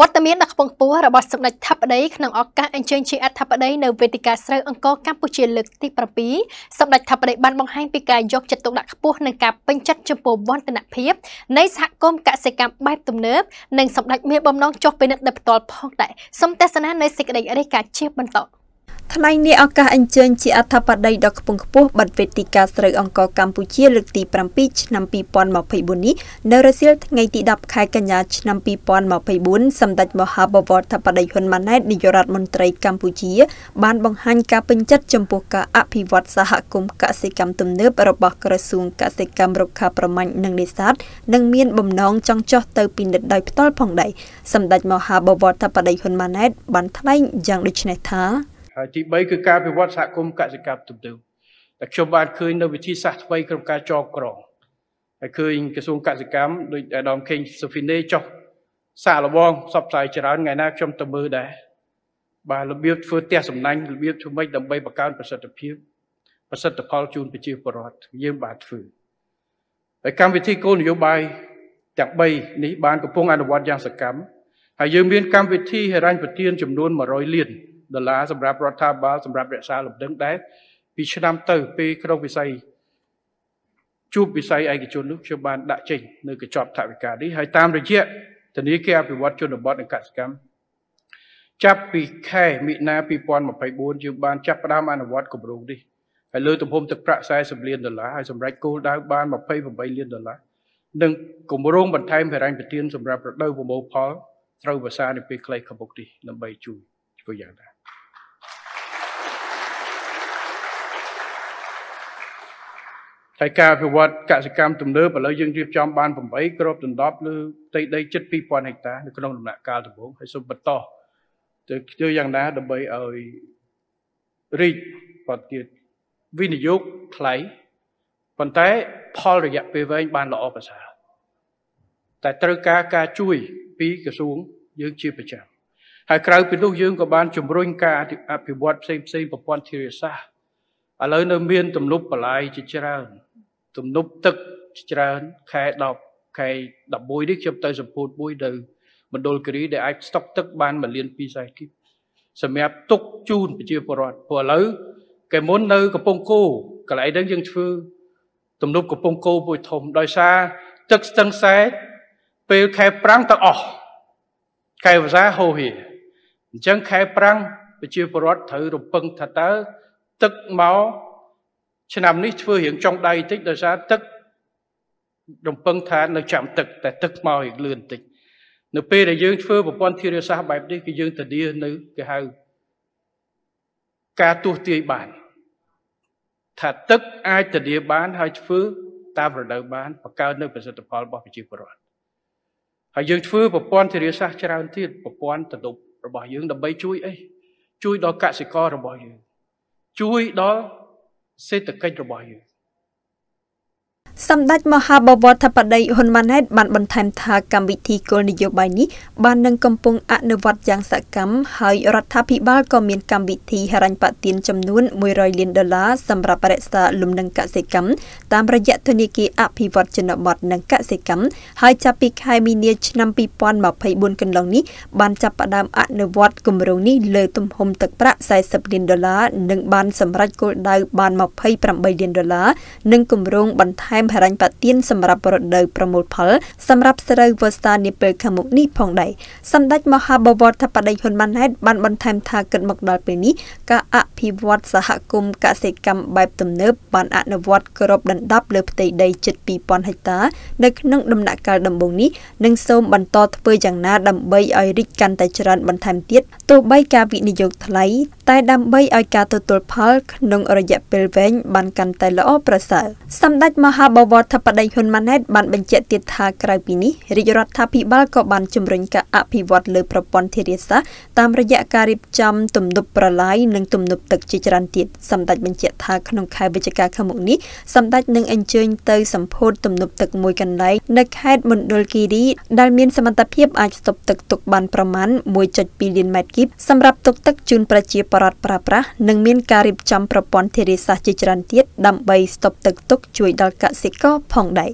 វត្តមានដ៏ខ្ពង់ខ្ពស់របស់សម្ដេចថាបតីក្នុងឱកាសអញ្ជើញជាអធិបតីនៅវេទិកាស្រូវអង្គរកម្ពុជាលើកទី7សម្ដេចថាបតីបានបង្ហាញពីការយកចិត្តទុកដាក់ខ្ពស់និងការពេញចិត្តចំពោះវឌ្ឍនភាពនៃសហគមន៍កសិកម្មបែបទំនើបនិងសម្ដេចមានបំណងចុះពិនិត្យដោយផ្ទាល់ផងដែរសូមទស្សនានៅសេចក្តីរាយការណ៍ជាបន្ត ថ្ងៃនេះឱកាសអញ្ជើញជាអធិបតីដ៏ខ្ពង់ខ្ពស់បិទវេទិកាស្រូវអង្គរកម្ពុជាលើកទី7ឆ្នាំ2024នេះនៅរសៀលថ្ងៃទី10ខែកញ្ញាឆ្នាំ2024សម្ដេចមហាបវរធិបតីហ៊ុនម៉ាណែតនាយករដ្ឋមន្ត្រីកម្ពុជា បានបង្ហាញការពេញចិត្តចំពោះការអភិវឌ្ឍសហគមន៍កសិកម្មទំនើបរបស់ក្រសួងកសិកម្មរុក្ខាប្រមាញ់និងនេសាទនិងមានបំណងចង់ចោះទៅពិនិត្យដោយផ្ទាល់ផងដែរសម្ដេចមហាបវរធិបតីហ៊ុនម៉ាណែតបានថ្លែងយ៉ាងដូចនេះថា ហើយទី3គឺការពិវត្តសហគមន៍កសិកម្មទំនើបតែខ្ញុំបានឃើញនៅវិធីសាស្ត្រថ្មីក្នុងការចងក្រងហើយឃើញក្រសួងកសិកម្មដោយអាដាមខេងសូហ្វីនេចុះសាកល្បងផ្សព្វផ្សាយច្រើនថ្ងៃណាខ្ញុំទៅមើលដែរបាទរបៀបធ្វើផ្ទះសំណាញ់របៀបធ្វើម៉េចដើម្បីបង្កើនប្រសិទ្ធភាពប្រសិទ្ធផលជូនប្រជាពលរដ្ឋយើងបានធ្វើហើយកម្មវិធីគោលនយោបាយទាំង3នេះបានកំពុងអនុវត្តយ៉ាងសកម្មហើយយើងមានកម្មវិធីហិរញ្ញប្បទានចំនួន100លាន ដុល្លារសម្រាប់រដ្ឋាភិបាលសម្រាប់រក្សាលំនឹងដែរពីឆ្នាំទៅពេលក្នុងវិស័យជួបវិស័យឯកជននោះខ្ញុំបានដាក់ចេញនៅកញ្ចប់ថវិកានេះហើយតាមរយៈធនាគារអភិវឌ្ឍជនបទនិងកសិកម្មចាប់ពីខែមិនិនា2024យើងបានចាប់ផ្ដើមអនុវត្តគម្រោងនេះហើយលើទំហំទឹកប្រាក់40លានដុល្លារហើយសម្រាប់គោលដៅបាន28លានដុល្លារនិងគម្រោងបន្ថែមហិរញ្ញប្បទានសម្រាប់រដូវប្រមូលផលត្រូវភាសានៅពេលខ្លីខាងមុខនេះដើម្បីជួយធ្វើយ៉ាងណា ហើយការអភិវឌ្ឍកសិកម្មទំនើបឥឡូវយើងរៀបចំបាន8គ្របដណ្ដប់លើផ្ទៃដីជិត2000ហិកតានៅក្នុងដំណាក់កាលដំបូងហើយសូមបន្តទៅធ្វើយ៉ាងណាដើម្បីឲ្យរីកបត់ទៀតវិនិយោគថ្លៃប៉ុន្តែផលរយៈពេលវែងបានល្អប្រសើរតែត្រូវការការជួយពីក្រសួងយើងជាប្រចាំហើយក្រៅពីនោះយើងក៏បានជំរុញការអភិវឌ្ឍផ្សេងផ្សេងប្រព័ន្ធធារាសាស្ត្រឥឡូវនៅមានទំនប់បលាយជាច្រើន ទំនប់ទឹកច្រើនខែ10ខែ11នេះខ្ញុំទៅសម្ពោធមួយនៅមណ្ឌលគិរីដែលអាចស្តុកទឹកបាន1លាន2សែនគីបសម្រាប់ទុកជូនប្រជាពលរដ្ឋព្រោះឥឡូវគេមុននៅកំពង់គោកន្លែងហ្នឹងយើងធ្វើទំនប់កំពង់គោមួយធំដោយសារទឹកស្ទឹងសែកពេលខែប្រាំងទៅអស់ខែវស្សាហូរហៀអញ្ចឹងខែប្រាំងប្រជាពលរដ្ឋត្រូវរំពឹងថាតើទឹកមក ឆ្នាំនេះធ្វើរៀងចុងដៃតិចដោយសារទឹករំពឹងថានៅចាំទឹកតែទឹកមករៀងលឿនតិចនៅពេលដែលយើងធ្វើប្រព័ន្ធធារាសាស្ត្របែបនេះគឺយើងធានានៅគេហៅការទស្សទាយបានថាទឹកអាចធានាបានហើយធ្វើតាមរដូវបានបង្កើននៅប្រសិទ្ធផលរបស់ប្រជាពលរដ្ឋហើយយើងធ្វើប្រព័ន្ធធារាសាស្ត្រច្រើនទៀតប្រព័ន្ធទំនប់របស់យើងដើម្បីជួយអីជួយដល់កសិកររបស់យើងជួយដល់ សេដ្ឋកិច្ចរបស់យើង សម្ដេចមហាបវរធិបតីហ៊ុនម៉ាណែតបានបន្ថែមថាកម្មវិធីគោលនយោបាយនេះបាននឹងកំពុងអនុវត្តយ៉ាងសកម្មហើយរដ្ឋាភិបាលក៏មានកម្មវិធីហិរញ្ញប្បទានចំនួន100លានដុល្លារសម្រាប់រក្សាលំនឹងកសិកម្មតាមរយៈធនាគារអភិវឌ្ឍជនបទនិងកសិកម្មហើយចាប់ពីខែមីនាឆ្នាំ2024កន្លងនេះបានចាប់ផ្ដើមអនុវត្តគម្រោងនេះលើទំហំទឹកប្រាក់40លានដុល្លារនិងបានសម្រេចគោលដៅបាន28លានដុល្លារនិងគម្រោងបន្ថែមហិរញ្ញប្បទានសម្រាប់រដូវប្រមូលផលសម្រាប់ស្រូវវស្សានាពេលខាងមុខនេះផងដែរសម្ដេចមហាបវរធិបតីហ៊ុនម៉ាណែតបានបន្ថែមថាគិតមកដល់ពេលនេះការអភិវឌ្ឍសហគមន៍កសិកម្មបែបទំនើបបានអនុវត្តគ្របដណ្ដប់លើផ្ទៃដីជិត2000ហិកតានៅក្នុងដំណាក់កាលដំបូងនេះនិងសូមបន្តធ្វើយ៉ាងណាដើម្បីឲ្យរីកកាន់តែច្រើនបន្ថែមទៀតទោះបីការវិនិយោគថ្លៃតែដើម្បីឲ្យការទទួលផលក្នុងរយៈពេលវែងបានកាន់តែល្អប្រសើរសម្ដេចមហាបវរធិបតីហ៊ុនម៉ាណែតបានបញ្ជាក់ទៀតថាក្រៅពីនេះរាជរដ្ឋាភិបាលក៏បានជំរុញការអភិវឌ្ឍលើប្រព័ន្ធធារាសាស្ត្រតាមរយៈការរៀបចំទំនប់ប្រឡាយនិងទំនប់ទឹកជាច្រើនទៀតសម្ដេចបញ្ជាក់ថាក្នុងខែវិច្ឆិកាខាងមុខនេះសម្ដេចនឹងអញ្ជើញទៅសម្ពោធទំនប់ទឹកមួយកន្លែងនៅខេត្តមណ្ឌលគិរីដែលមានសមត្ថភាពអាចស្តុបទឹកទុកបានប្រមាណ1.2លានម៉ែត្រគីបសម្រាប់ទុកទឹកជូនប្រជាពលរដ្ឋប្រើប្រាស់និងមានការរៀបចំប្រព័ន្ធធារាសាស្ត្រជាច្រើនទៀតដើម្បីស្តុបទឹកទុកជួយដល់កសិករផងដែរ